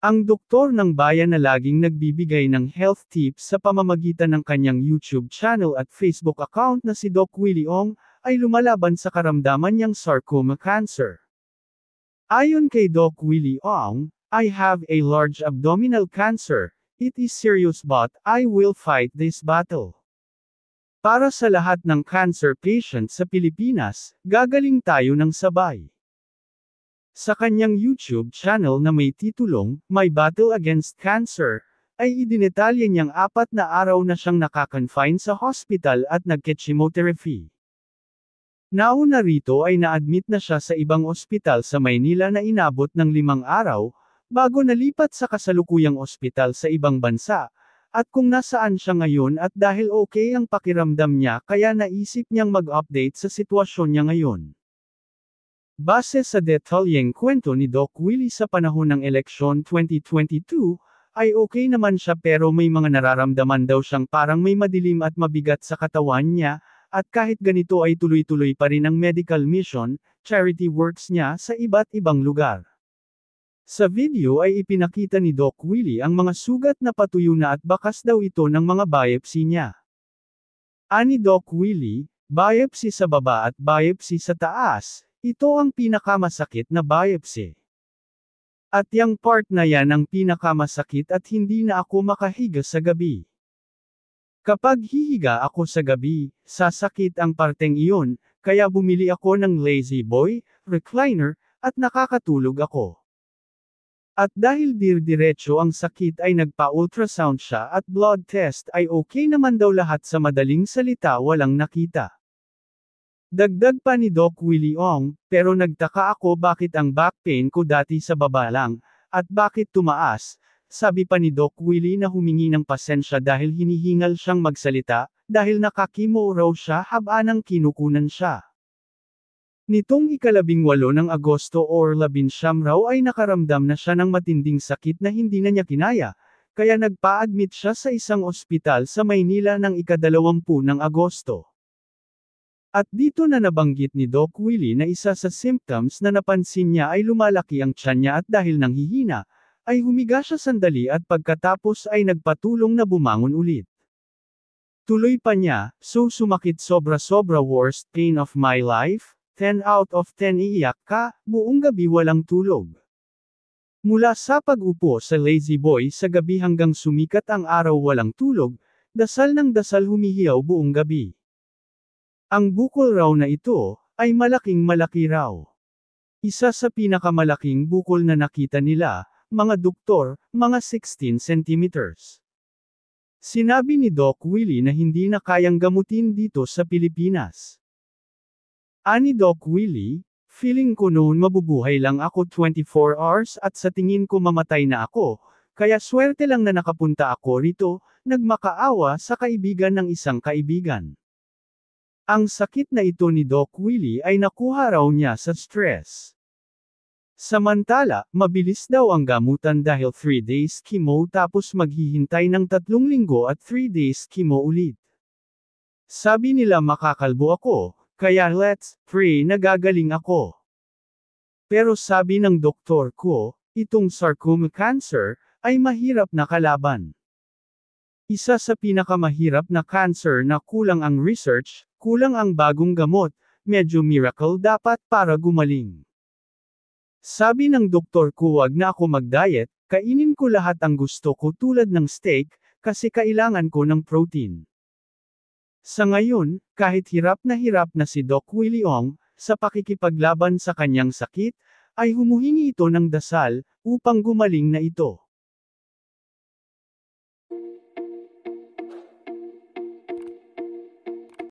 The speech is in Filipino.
Ang doktor ng bayan na laging nagbibigay ng health tips sa pamamagitan ng kanyang YouTube channel at Facebook account na si Doc Willie Ong, ay lumalaban sa karamdaman niyang sarcoma cancer. Ayon kay Doc Willie Ong, I have a large abdominal cancer, it is serious but I will fight this battle. Para sa lahat ng cancer patients sa Pilipinas, gagaling tayo ng sabay. Sa kanyang YouTube channel na may titulong, My Battle Against Cancer, ay idinetalye niyang apat na araw na siyang nakakonfine sa hospital at nagke-chemotherapy. Nauna rito ay na-admit na siya sa ibang ospital sa Maynila na inabot ng limang araw, bago nalipat sa kasalukuyang ospital sa ibang bansa, at kung nasaan siya ngayon at dahil okay ang pakiramdam niya kaya naisip niyang mag-update sa sitwasyon niya ngayon. Base sa detalyeng kwento ni Doc Willie sa panahon ng eleksyon 2022, ay okay naman siya pero may mga nararamdaman daw siyang parang may madilim at mabigat sa katawan niya, at kahit ganito ay tuloy-tuloy pa rin ang medical mission, charity works niya sa iba't ibang lugar. Sa video ay ipinakita ni Doc Willie ang mga sugat na patuyo na at bakas daw ito ng mga biopsy niya. Ani Doc Willie, biopsy sa baba at biopsy sa taas, ito ang pinakamasakit na biopsy. At yung part na yan ang pinakamasakit at hindi na ako makahiga sa gabi. Kapag hihiga ako sa gabi, sasakit ang parteng iyon, kaya bumili ako ng lazy boy, recliner, at nakakatulog ako. At dahil dirdiretso ang sakit ay nagpa-ultrasound siya at blood test ay okay naman daw lahat sa madaling salita walang nakita. Dagdag pa ni Doc Willie Ong, pero nagtaka ako bakit ang back pain ko dati sa baba lang, at bakit tumaas, sabi pa ni Doc Willie na humingi ng pasensya dahil hinihingal siyang magsalita, dahil nakakimo raw siya habanang kinukunan siya. Nitong ikalabing walo ng Agosto or labinsyam raw ay nakaramdam na siya ng matinding sakit na hindi na niya kinaya, kaya nagpa-admit siya sa isang ospital sa Maynila ng ikadalawampu ng Agosto. At dito na nabanggit ni Doc Willie na isa sa symptoms na napansin niya ay lumalaki ang tiyan niya at dahil nanghihina, ay humiga siya sandali at pagkatapos ay nagpatulong na bumangon ulit. Tuloy pa niya, so sumakit sobra-sobra worst pain of my life, 10 out of 10 iiyak ka, buong gabi walang tulog. Mula sa pag-upo sa lazy boy sa gabi hanggang sumikat ang araw walang tulog, dasal ng dasal humihiyaw buong gabi. Ang bukol raw na ito, ay malaking malaki raw. Isa sa pinakamalaking bukol na nakita nila, mga doktor, mga 16 centimeters. Sinabi ni Doc Willie na hindi na kayang gamutin dito sa Pilipinas. Ani Doc Willie, feeling ko noon mabubuhay lang ako 24 hours at sa tingin ko mamatay na ako, kaya swerte lang na nakapunta ako rito, nagmakaawa sa kaibigan ng isang kaibigan. Ang sakit na ito ni Doc Willie ay nakuha raw niya sa stress. Samantala, mabilis daw ang gamutan dahil 3 days chemo tapos maghihintay ng tatlong linggo at 3 days chemo ulit. Sabi nila makakalbo ako, kaya let's pray na gagaling ako. Pero sabi ng doktor ko, itong sarcoma cancer, ay mahirap na kalaban. Isa sa pinakamahirap na cancer na kulang ang research, kulang ang bagong gamot, medyo miracle dapat para gumaling. Sabi ng doktor ko wag na ako mag-diet, kainin ko lahat ang gusto ko tulad ng steak, kasi kailangan ko ng protein. Sa ngayon, kahit hirap na hirap na si Doc Willie Ong, sa pakikipaglaban sa kanyang sakit, ay humuhingi ito ng dasal, upang gumaling na ito.